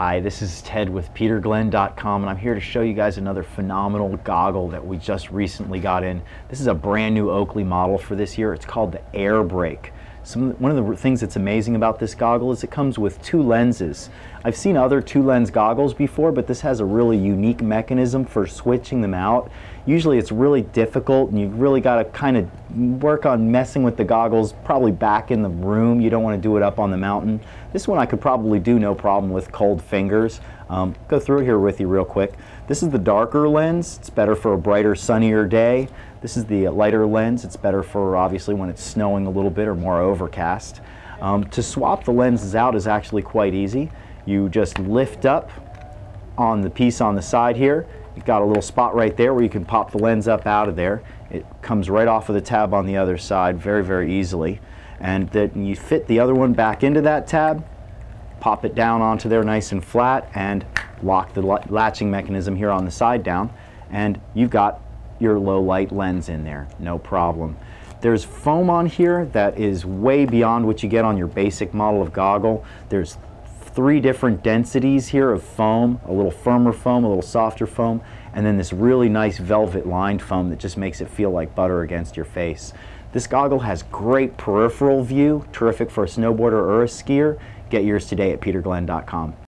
Hi, this is Ted with peterglenn.com and I'm here to show you guys another phenomenal goggle that we just recently got in. This is a brand new Oakley model for this year. It's called the Air Airbrake. Some, one of the things that's amazing about this goggle is it comes with two lenses. I've seen other two lens goggles before, but this has a really unique mechanism for switching them out. Usually it's really difficult and you really got to kind of work on messing with the goggles probably back in the room. You don't want to do it up on the mountain. This one I could probably do no problem with cold fingers. Um, go through here with you real quick. This is the darker lens. It's better for a brighter, sunnier day. This is the lighter lens. It's better for obviously when it's snowing a little bit or more overcast. Um, to swap the lenses out is actually quite easy. You just lift up on the piece on the side here. You've got a little spot right there where you can pop the lens up out of there. It comes right off of the tab on the other side very, very easily. And then you fit the other one back into that tab, pop it down onto there nice and flat, and lock the latching mechanism here on the side down. And you've got your low light lens in there, no problem. There's foam on here that is way beyond what you get on your basic model of goggle. There's three different densities here of foam, a little firmer foam, a little softer foam, and then this really nice velvet lined foam that just makes it feel like butter against your face. This goggle has great peripheral view, terrific for a snowboarder or a skier. Get yours today at peterglenn.com.